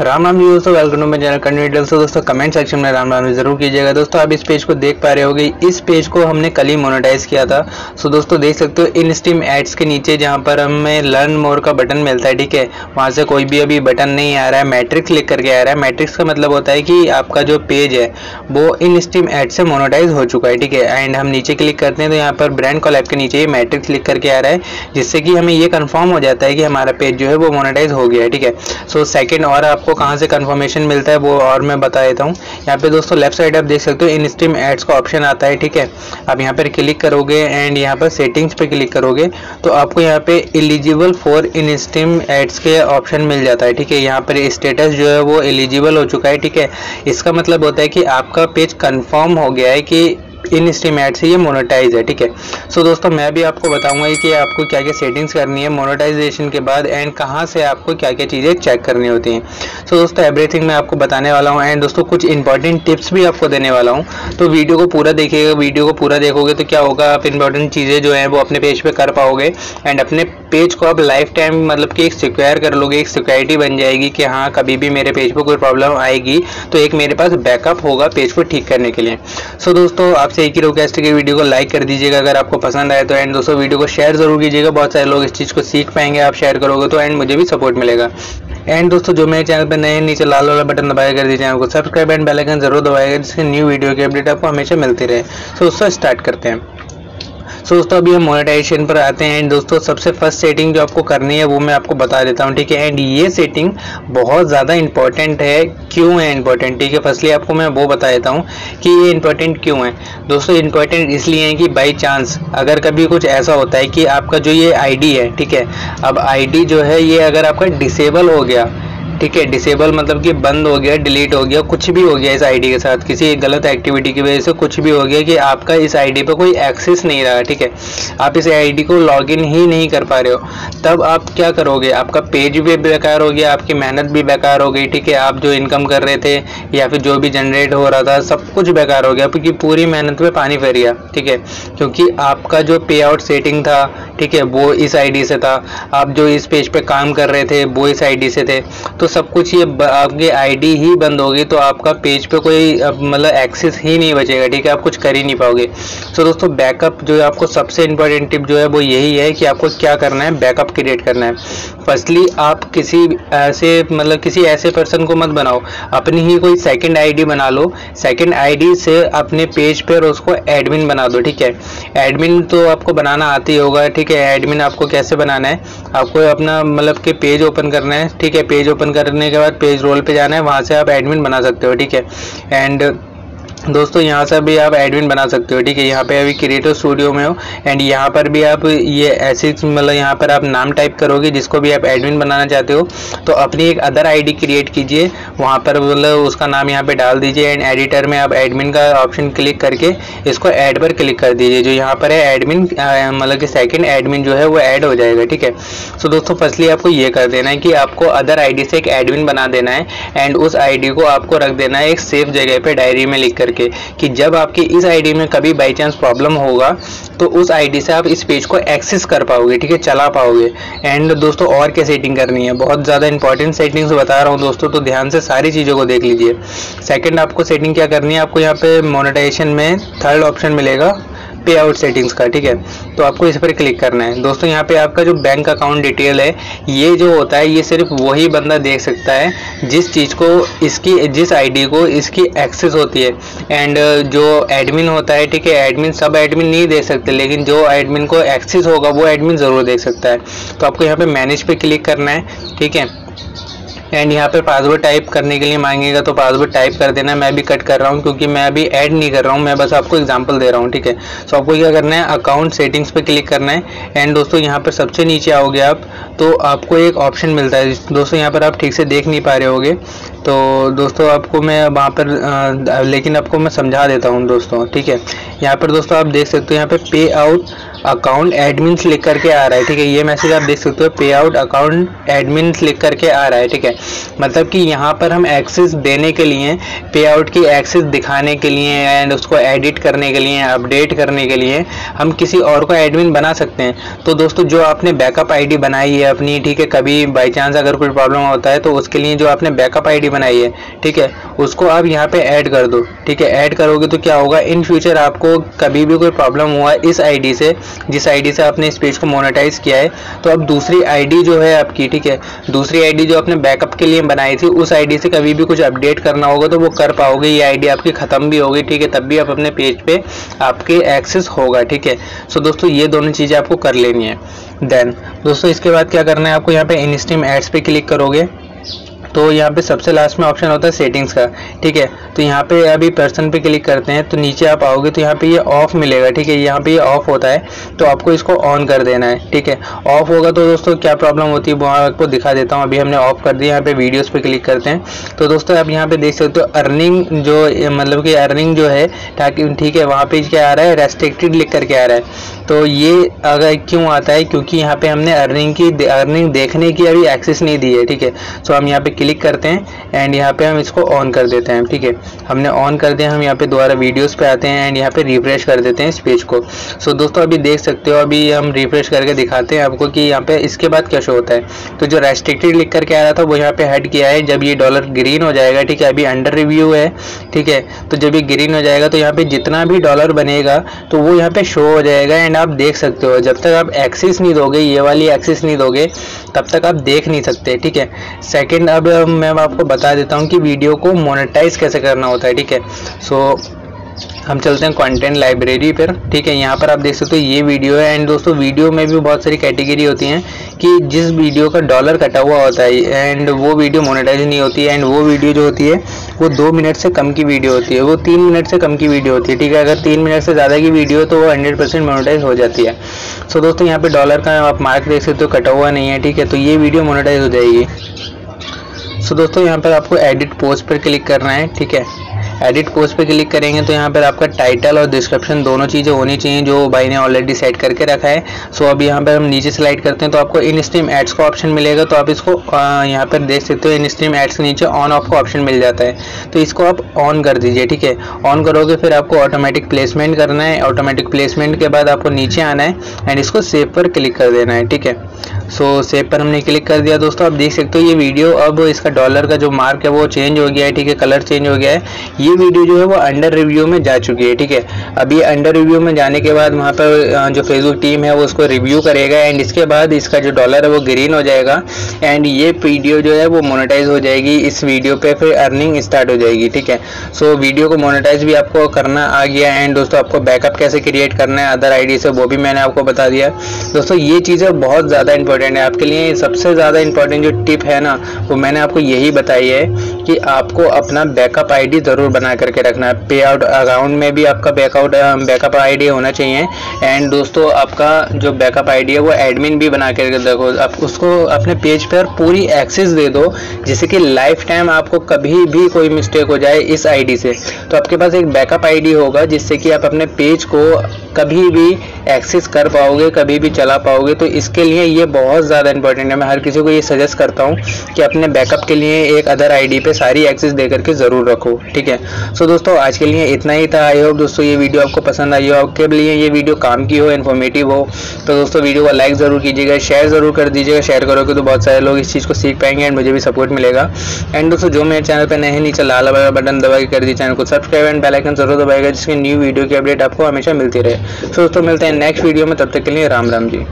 राम राम जी दोस्तों welcome to my channel continue दोस्तों दोस्तों कमेंट सेक्शन में राम राम जी ज़रूर कीजिएगा। दोस्तों, आप इस पेज को देख पा रहे होगे। इस पेज को हमने कल ही मोनेटाइज किया था। सो दोस्तों, देख सकते हो इन स्टीम एड्स के नीचे जहाँ पर हमें लर्न मोर का बटन मिलता है, ठीक है? वहाँ से कोई भी अभी बटन नहीं आ रहा है। मैट्रिक्स क्लिक करके आ रहा है। मैट्रिक्स का मतलब होता है कि आपका जो पेज है, वो इन स्टीम एड से मोनोटाइज हो चुका है, ठीक है? एंड हम नीचे क्लिक करते हैं तो यहाँ पर ब्रांड कॉलेप के नीचे मैट्रिक्स क्लिक करके आ रहा है, जिससे कि हमें ये कन्फर्म हो जाता है कि हमारा पेज जो है, वो मोनोटाइज हो गया है, ठीक है? सो सेकेंड और आपको कहाँ से कन्फर्मेशन मिलता है वो और मैं बता देता हूँ। यहाँ पे दोस्तों लेफ़्ट साइड आप देख सकते हो इन स्ट्रीम एड्स का ऑप्शन आता है, ठीक है? आप यहाँ पर क्लिक करोगे एंड यहाँ पर सेटिंग्स पे क्लिक करोगे तो आपको यहाँ पे eligible for in stream ads के ऑप्शन मिल जाता है, ठीक है? यहाँ पर स्टेटस जो है वो एलिजिबल हो चुका है, ठीक है? इसका मतलब होता है कि आपका पेज कन्फर्म हो गया है कि इन स्ट्रीम से ये मोनोटाइज है, ठीक है? सो दोस्तों, मैं भी आपको बताऊँगा कि आपको क्या क्या सेटिंग्स करनी है मोनोटाइजेशन के बाद एंड कहाँ से आपको क्या क्या चीज़ें चेक करनी होती हैं। सो दोस्तों एवरीथिंग मैं आपको बताने वाला हूँ एंड दोस्तों, कुछ इंपॉर्टेंट टिप्स भी आपको देने वाला हूँ। तो वीडियो को पूरा देखिएगा वीडियो को पूरा देखोगे तो क्या होगा, आप इंपॉर्टेंट चीज़ें जो हैं वो अपने पेज पर कर पाओगे एंड अपने पेज को आप लाइफ टाइम मतलब कि एक सिक्योर कर लोगे, एक सिक्योरिटी बन जाएगी कि हाँ कभी भी मेरे पेज पर कोई प्रॉब्लम आएगी तो एक मेरे पास बैकअप होगा पेज को ठीक करने के लिए। सो दोस्तों आपसे एक ही रिक्वेस्ट की वीडियो को लाइक कर दीजिएगा, अगर आपको पसंद आए तो एंड दोस्तों वीडियो को शेयर ज़रूर कीजिएगा। बहुत सारे लोग इस चीज़ को सीख पाएँगे, आप शेयर करोगे तो एंड मुझे भी सपोर्ट मिलेगा। एंड दोस्तों, जो मेरे चैनल पर नए नीचे लाल वाला बटन दबाया कर दीजिए, आपको सब्सक्राइब एंड बेल आइकन ज़रूर दबाएगा जिससे न्यू वीडियो की अपडेट आपको हमेशा मिलती रहे। सो दोस्तों स्टार्ट करते हैं। सो दोस्तों, अभी हम मोनेटाइजेशन पर आते हैं। एंड दोस्तों, सबसे फ़र्स्ट सेटिंग जो आपको करनी है, वो मैं आपको बता देता हूँ, ठीक है? एंड ये सेटिंग बहुत ज़्यादा इंपॉर्टेंट है। क्यों है इंपॉर्टेंट ठीक है फर्स्टली आपको मैं वो बता देता हूँ कि ये इंपॉर्टेंट क्यों है। दोस्तों इंपॉर्टेंट इसलिए है कि बाई चांस अगर कभी कुछ ऐसा होता है कि आपका जो ये आईडी है, ठीक है? अब आईडी जो है, ये अगर आपका डिसेबल हो गया ठीक है डिसेबल मतलब कि बंद हो गया डिलीट हो गया, कुछ भी हो गया इस आईडी के साथ, किसी गलत एक्टिविटी की वजह से कुछ भी हो गया कि आपका इस आईडी पर कोई एक्सेस नहीं रहा, ठीक है? आप इस आईडी को लॉगिन ही नहीं कर पा रहे हो। तब आप क्या करोगे? आपका पेज भी बेकार हो गया, आपकी मेहनत भी बेकार हो गई, ठीक है? आप जो इनकम कर रहे थे या फिर जो भी जनरेट हो रहा था, सब कुछ बेकार हो गया, क्योंकि पूरी मेहनत में पानी फेर गया, ठीक है? क्योंकि आपका जो पे आउट सेटिंग था ठीक है, वो इस आईडी से था। आप जो इस पेज पे काम कर रहे थे, वो इस आईडी से थे। तो सब कुछ ये आपकी आईडी ही बंद होगी तो आपका पेज पे कोई मतलब एक्सेस ही नहीं बचेगा, ठीक है? आप कुछ कर ही नहीं पाओगे। सो दोस्तों बैकअप जो है आपको सबसे इंपॉर्टेंट टिप जो है, वो यही है कि आपको क्या करना है? बैकअप क्रिएट करना है। फर्स्टली आप किसी ऐसे मतलब किसी ऐसे पर्सन को मत बनाओ। अपनी ही कोई सेकंड आईडी बना लो। सेकंड आईडी से अपने पेज पर उसको एडमिन बना दो, ठीक है? एडमिन तो आपको बनाना आती होगा, ठीक है? एडमिन आपको कैसे बनाना है? आपको अपना मतलब कि पेज ओपन करना है, ठीक है? पेज ओपन करने के बाद पेज रोल पे जाना है, वहाँ से आप एडमिन बना सकते हो, ठीक है? एंड दोस्तों, यहाँ से भी आप एडमिन बना सकते हो, ठीक है? यहाँ पे अभी क्रिएटर स्टूडियो में हो एंड यहाँ पर भी आप ये ऐसे मतलब यहाँ पर आप नाम टाइप करोगे, जिसको भी आप एडमिन बनाना चाहते हो तो अपनी एक अदर आईडी क्रिएट कीजिए, वहाँ पर मतलब उसका नाम यहाँ पे डाल दीजिए एंड एडिटर में आप एडमिन का ऑप्शन क्लिक करके इसको ऐड पर क्लिक कर दीजिए। जो यहाँ पर है एडमिन मतलब कि सेकेंड एडमिन जो है, वो ऐड हो जाएगा, ठीक है? सो दोस्तों फर्स्टली आपको ये कर देना है कि आपको अदर आईडी से एक एडमिन बना देना है एंड उस आईडी को आपको रख देना है एक सेफ़ जगह पर डायरी में लिख करके। करके कि जब आपकी इस आईडी में कभी बाई चांस प्रॉब्लम होगा तो उस आईडी से आप इस पेज को एक्सेस कर पाओगे, ठीक है? चला पाओगे। एंड दोस्तों, और क्या सेटिंग करनी है? बहुत ज़्यादा इंपॉर्टेंट सेटिंग्स बता रहा हूँ दोस्तों तो ध्यान से सारी चीज़ों को देख लीजिए। सेकेंड आपको सेटिंग क्या करनी है? आपको यहाँ पे मोनिटाइजेशन में थर्ड ऑप्शन मिलेगा। पे आउट सेटिंग्स का, ठीक है? तो आपको इस पर क्लिक करना है। दोस्तों, यहाँ पे आपका जो बैंक अकाउंट डिटेल है, ये जो होता है, ये सिर्फ़ वही बंदा देख सकता है जिस चीज़ को इसकी, जिस आईडी को इसकी एक्सेस होती है। एंड जो एडमिन होता है, ठीक है एडमिन सब एडमिन नहीं देख सकते, लेकिन जो एडमिन को एक्सेस होगा, वो एडमिन ज़रूर देख सकता है। तो आपको यहाँ पे मैनेज पे क्लिक करना है, ठीक है? एंड यहाँ पे पासवर्ड टाइप करने के लिए मांगेगा तो पासवर्ड टाइप कर देना मैं भी कट कर रहा हूँ क्योंकि मैं अभी ऐड नहीं कर रहा हूँ। मैं बस आपको एग्जांपल दे रहा हूँ ठीक है? सो आपको क्या करना है? अकाउंट सेटिंग्स पे क्लिक करना है। एंड दोस्तों यहाँ पर सबसे नीचे आओगे आप तो आपको एक ऑप्शन मिलता है। दोस्तों यहाँ पर आप ठीक से देख नहीं पा रहे होगे। तो दोस्तों आपको मैं वहाँ पर आ, लेकिन आपको मैं समझा देता हूँ दोस्तों ठीक है? यहाँ पर दोस्तों आप देख सकते हो यहाँ पे पे आउट अकाउंट एडमिन लिख करके आ रहा है ठीक है? ये मैसेज आप देख सकते हो पे आउट अकाउंट एडमिन लिख करके आ रहा है ठीक है? मतलब कि यहाँ पर हम एक्सेस देने के लिए पे आउट की एक्सेस दिखाने के लिए एंड उसको एडिट करने के लिए अपडेट करने के लिए हम किसी और को एडमिन बना सकते हैं। तो दोस्तों, जो आपने बैकअप आईडी बनाई है अपनी, ठीक है, कभी बाई चांस अगर कोई प्रॉब्लम होता है तो उसके लिए जो आपने बैकअप आईडी बनाई है, ठीक है, उसको आप यहाँ पे ऐड कर दो, ठीक है ऐड करोगे तो क्या होगा इन फ्यूचर आपको कभी भी कोई प्रॉब्लम हुआ इस आईडी से, जिस आईडी से आपने इस पेज को मोनेटाइज किया है तो अब दूसरी आईडी जो है आपकी, ठीक है, दूसरी आईडी जो आपने बैकअप के लिए बनाई थी, उस आईडी से कभी भी कुछ अपडेट करना होगा तो वो कर पाओगे, ये आईडी आपकी ख़त्म भी होगी, ठीक है, तब भी आप अपने पेज पे आपके एक्सेस होगा, ठीक है। सो दोस्तों, ये दोनों चीज़ें आपको कर लेनी है। देन दोस्तों, इसके बाद क्या करना है, आपको यहाँ पे इनस्टीम एड्स पे क्लिक करोगे। तो यहाँ पे सबसे लास्ट में ऑप्शन होता है सेटिंग्स का, ठीक है? तो यहाँ पे अभी पर्सन पे क्लिक करते हैं तो नीचे आप आओगे तो यहाँ पे ये यह ऑफ़ मिलेगा, ठीक है? यहाँ पे ये यह ऑफ़ होता है तो आपको इसको ऑन कर देना है, ठीक है? ऑफ़ होगा तो दोस्तों क्या प्रॉब्लम होती है वो आपको दिखा देता हूँ। अभी हमने ऑफ़ कर दिया, यहाँ पे वीडियोज़ पे क्लिक करते हैं। तो दोस्तों आप यहाँ पे देख सकते हो तो अर्निंग जो मतलब कि अर्निंग जो है, ताकि ठीक है, वहाँ पे क्या आ रहा है रेस्ट्रिक्टेड लिख करके आ रहा है। तो ये अगर क्यों आता है, क्योंकि यहाँ पे हमने अर्निंग की अर्निंग देखने की अभी एक्सेस नहीं दी है, ठीक है? सो हम यहाँ पे क्लिक करते हैं एंड यहाँ पे हम इसको ऑन कर देते हैं ठीक है? हमने ऑन कर दिया हम यहाँ पे दोबारा वीडियोस पे आते हैं एंड यहाँ पे रिफ्रेश कर देते हैं इस पेज को। सो so, दोस्तों अभी देख सकते हो अभी हम रिफ्रेश करके दिखाते हैं आपको कि यहाँ पे इसके बाद क्या शो होता है। तो जो रेस्ट्रिक्टेड लिख करके आ रहा था वो यहाँ पे हेड किया है। जब ये डॉलर ग्रीन हो जाएगा ठीक है अभी अंडर रिव्यू है ठीक है? तो जब ये ग्रीन हो जाएगा तो यहाँ पे जितना भी डॉलर बनेगा तो वो यहाँ पे शो हो जाएगा एंड आप देख सकते हो। जब तक आप एक्सेस नहीं दोगे ये वाली एक्सेस नहीं दोगे तब तक आप देख नहीं सकते ठीक है? सेकेंड अब मैं आपको बता देता हूँ कि वीडियो को मोनेटाइज कैसे करना होता है, ठीक है? सो हम चलते हैं कंटेंट लाइब्रेरी पर, ठीक है? यहाँ पर आप देख सकते हो, ये वीडियो है। एंड दोस्तों, वीडियो में भी बहुत सारी कैटेगरी होती हैं कि जिस वीडियो का डॉलर कटा हुआ होता है एंड वो वीडियो मोनेटाइज नहीं होती है। एंड वो वीडियो जो होती है, वो दो मिनट से कम की वीडियो होती है। वो तीन मिनट से कम की वीडियो होती है, ठीक है? अगर तीन मिनट से ज़्यादा की वीडियो तो वो हंड्रेड परसेंट मोनेटाइज हो जाती है। सो दोस्तों, यहाँ पर डॉलर का आप मार्क देख सकते हो, कटा हुआ नहीं है, ठीक है? तो ये वीडियो मोनेटाइज हो जाएगी। सो दोस्तों, यहाँ पर आपको एडिट पोस्ट पर क्लिक करना है, ठीक है? एडिट पोस्ट पे क्लिक करेंगे तो यहाँ पर आपका टाइटल और डिस्क्रिप्शन दोनों चीज़ें होनी चाहिए जो भाई ने ऑलरेडी सेट करके रखा है। सो अब यहाँ पर हम नीचे स्लाइड करते हैं तो आपको इन स्ट्रीम एड्स का ऑप्शन मिलेगा। तो आप इसको यहाँ पर देख सकते हो इन स्ट्रीम एड्स के नीचे ऑन ऑफ़ का ऑप्शन मिल जाता है। तो इसको आप ऑन कर दीजिए, ठीक है? ऑन करोगे फिर आपको ऑटोमेटिक प्लेसमेंट करना है। ऑटोमेटिक प्लेसमेंट के बाद आपको नीचे आना है एंड इसको सेव पर क्लिक कर देना है, ठीक है? सो सेव पर हमने क्लिक कर दिया दोस्तों। आप देख सकते हो ये वीडियो अब इसका डॉलर का जो मार्क है वो चेंज हो गया है, ठीक है? कलर चेंज हो गया है। ये वीडियो जो है वो अंडर रिव्यू में जा चुकी है, ठीक है? अब ये अंडर रिव्यू में जाने के बाद वहाँ पर जो फेसबुक टीम है वो उसको रिव्यू करेगा एंड इसके बाद इसका जो डॉलर है वो ग्रीन हो जाएगा एंड ये वीडियो जो है वो मोनेटाइज हो जाएगी। इस वीडियो पे फिर अर्निंग स्टार्ट हो जाएगी, ठीक है? सो वीडियो को मोनेटाइज भी आपको करना आ गया एंड दोस्तों आपको बैकअप कैसे क्रिएट करना है अदर आईडी से वो भी मैंने आपको बता दिया। दोस्तों, ये चीज़ें बहुत ज़्यादा इंपॉर्टेंट है। आपके लिए सबसे ज़्यादा इंपॉर्टेंट जो टिप है ना, वो मैंने आपको यही बताई है कि आपको अपना बैकअप आईडी ज़रूर बना करके रखना है। पे आउट अकाउंट में भी आपका बैकआउट बैकअप आईडी होना चाहिए। एंड दोस्तों, आपका जो बैकअप आईडी है, वो एडमिन भी बना करके रखो आप उसको अपने पेज पर पूरी एक्सेस दे दो, जिससे कि लाइफ टाइम आपको कभी भी कोई मिस्टेक हो जाए इस आईडी से। तो आपके पास एक बैकअप आईडी होगा, जिससे कि आप अपने पेज को कभी भी एक्सेस कर पाओगे, कभी भी चला पाओगे। तो इसके लिए ये बहुत ज़्यादा इंपॉर्टेंट है। मैं हर किसी को ये सजेस्ट करता हूँ कि अपने बैकअप के लिए एक अदर आईडी पे सारी एक्सेस दे करके ज़रूर रखो, ठीक है? सो दोस्तों, आज के लिए इतना ही था। आई होप दोस्तों ये वीडियो आपको पसंद आई हो। आपके लिए ये वीडियो काम की हो इन्फॉर्मेटिव हो तो दोस्तों वीडियो को लाइक ज़रूर कीजिएगा शेयर ज़रूर कर दीजिएगा। शेयर करोगे तो बहुत सारे लोग इस चीज़ को सीख पाएँगे एंड मुझे भी सपोर्ट मिलेगा। एंड दोस्तों, जो मेरे चैनल पर नए नीचे लाल वाला बटन दबा के कर दिए चैनल को सब्सक्राइब एंड बेलाइकन ज़रूर दबाएगा जिसकी न्यू वीडियो की अपडेट आपको हमेशा मिलती रहे। सो दोस्तों, मिलते हैं नेक्स्ट वीडियो में। तब तक के लिए राम राम जी।